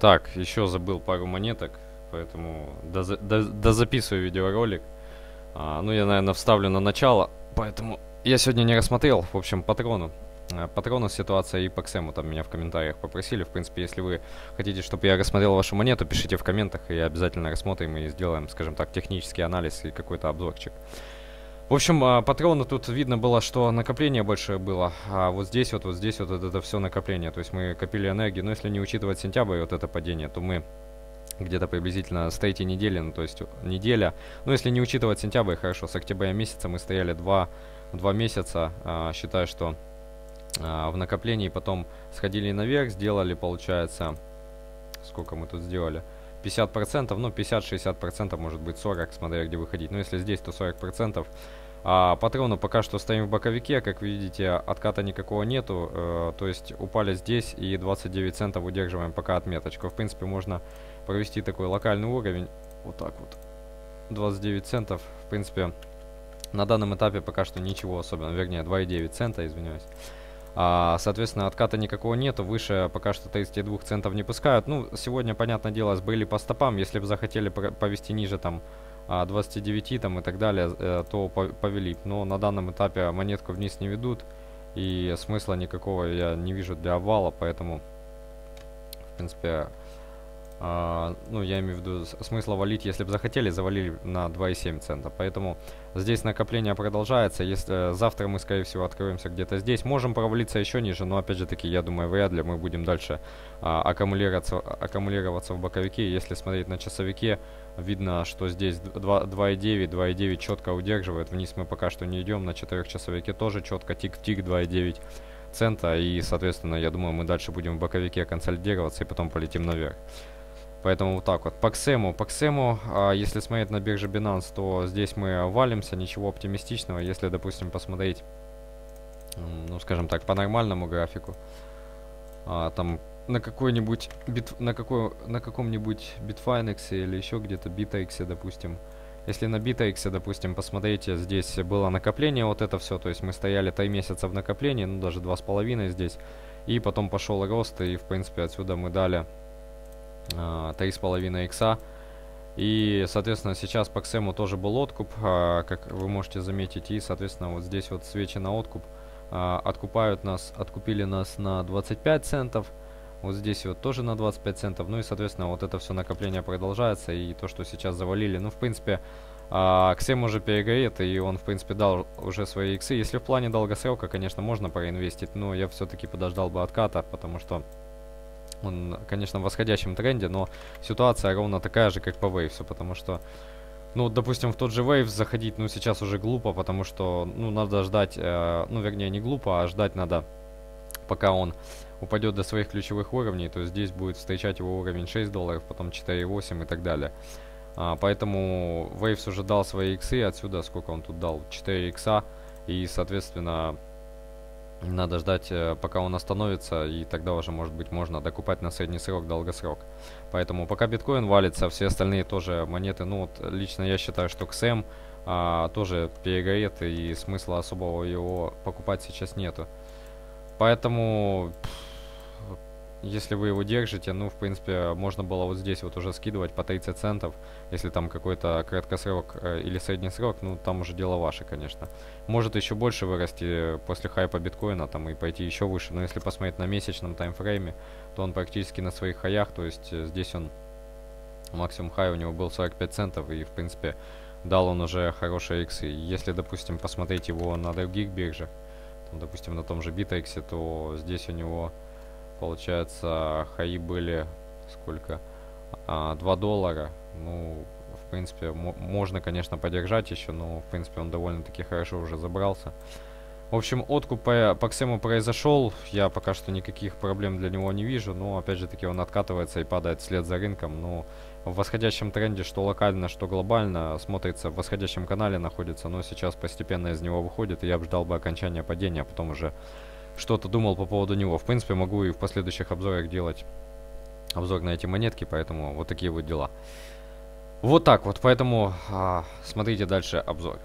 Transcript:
Так, еще забыл пару монеток, поэтому доза- доз- дозаписываю видеоролик. А, ну, я, наверное, вставлю на начало, поэтому я сегодня не рассмотрел, в общем, патрону. А, Патрону ситуация и по Ксему там меня в комментариях попросили. В принципе, если вы хотите, чтобы я рассмотрел вашу монету, пишите в комментах, и обязательно рассмотрим и сделаем, скажем так, технический анализ и какой-то обзорчик. В общем, а, патроны тут видно было, что накопление большое было, а вот здесь вот, вот здесь вот, вот это все накопление. То есть мы копили энергию, но если не учитывать сентябрь и вот это падение, то мы где-то приблизительно с третьей недели, ну то есть неделя, ну если не учитывать сентябрь, хорошо, с октября месяца мы стояли два, два месяца, а, считаю, что а, в накоплении потом сходили наверх, сделали, получается, сколько мы тут сделали, 50%, ну 50-60%, может быть 40, смотря где выходить, но если здесь, то 40%. А патрону пока что стоим в боковике, как видите, отката никакого нету, э, то есть упали здесь и 29 центов удерживаем пока отметочку. В принципе, можно провести такой локальный уровень, вот так вот, 29 центов, в принципе, на данном этапе пока что ничего особенного, вернее 2,9 цента, извиняюсь. А, соответственно, отката никакого нету, выше пока что 32 центов не пускают. Ну, сегодня, понятное дело, сбыли по стопам, если бы захотели повести ниже там 29 там и так далее, э, то повели. Но на данном этапе монетку вниз не ведут, и смысла никакого я не вижу для обвала, поэтому, в принципе, Uh, ну, я имею в виду смысла валить, если бы захотели, завалили на 2,7 цента. Поэтому здесь накопление продолжается. Если завтра мы, скорее всего, откроемся где-то здесь, можем провалиться еще ниже, но опять же таки, я думаю, вряд ли мы будем дальше uh, аккумулироваться, аккумулироваться в боковике. Если смотреть на часовике, видно, что здесь 2,9, 2,9 четко удерживает. Вниз мы пока что не идем, на 4 часовике тоже четко, тик-тик 2,9 цента. И, соответственно, я думаю, мы дальше будем в боковике консолидироваться и потом полетим наверх. Поэтому вот так вот. По Ксему. По Ксему, а, если смотреть на бирже Binance, то здесь мы валимся, ничего оптимистичного. Если, допустим, посмотреть, ну, скажем так, по нормальному графику, а, там на какой-нибудь бит, на какой, на каком-нибудь Bitfinex или еще где-то BitX, допустим. Если на BitX, допустим, посмотрите, здесь было накопление, вот это все, то есть мы стояли 3 месяца в накоплении, ну даже 2,5 здесь, и потом пошел рост, и в принципе отсюда мы дали 3,5 икса. И, соответственно, сейчас по Ксему тоже был откуп, а, как вы можете заметить. И, соответственно, вот здесь вот свечи на откуп а, откупают нас, откупили нас на 25 центов. Вот здесь вот тоже на 25 центов. Ну и, соответственно, вот это все накопление продолжается. И то, что сейчас завалили. Ну, в принципе, а, Ксем уже перегорит, и он, в принципе, дал уже свои иксы. Если в плане долгосрока, конечно, можно проинвестить, но я все-таки подождал бы отката, потому что он, конечно, в восходящем тренде, но ситуация ровно такая же, как по Waves, потому что, ну, допустим, в тот же Waves заходить, ну, сейчас уже глупо, потому что, ну, надо ждать, э, ну, вернее, не глупо, а ждать надо, пока он упадет до своих ключевых уровней, то есть здесь будет встречать его уровень 6 долларов, потом 4,8 и так далее. А, поэтому Waves уже дал свои иксы, отсюда сколько он тут дал? 4 икса, и, соответственно, надо ждать, э, пока он остановится, и тогда уже, может быть, можно докупать на средний срок, долгосрок. Поэтому пока биткоин валится, все остальные тоже монеты, ну вот лично я считаю, что XM а, тоже перегорит, и смысла особого его покупать сейчас нету. Поэтому... Если вы его держите, ну, в принципе, можно было вот здесь вот уже скидывать по 30 центов, если там какой-то краткосрок э, или средний срок, ну, там уже дело ваше, конечно. Может еще больше вырасти после хайпа биткоина, там, и пойти еще выше, но если посмотреть на месячном таймфрейме, то он практически на своих хаях, то есть э, здесь он, максимум хай у него был 45 центов, и, в принципе, дал он уже хорошие иксы. Если, допустим, посмотреть его на других биржах, там, допустим, на том же BitX, то здесь у него Получается, хаи были сколько? А, 2 доллара. Ну, в принципе, можно, конечно, подержать еще, но, в принципе, он довольно-таки хорошо уже забрался. В общем, откуп по, по Ксему произошел. Я пока что никаких проблем для него не вижу. Но, опять же таки, он откатывается и падает вслед за рынком. Но в восходящем тренде, что локально, что глобально, смотрится в восходящем канале находится. Но сейчас постепенно из него выходит. И я бы ждал бы окончания падения, а потом уже что-то думал по поводу него. В принципе, могу и в последующих обзорах делать обзор на эти монетки, поэтому вот такие вот дела. Вот так вот, поэтому а, смотрите дальше обзор.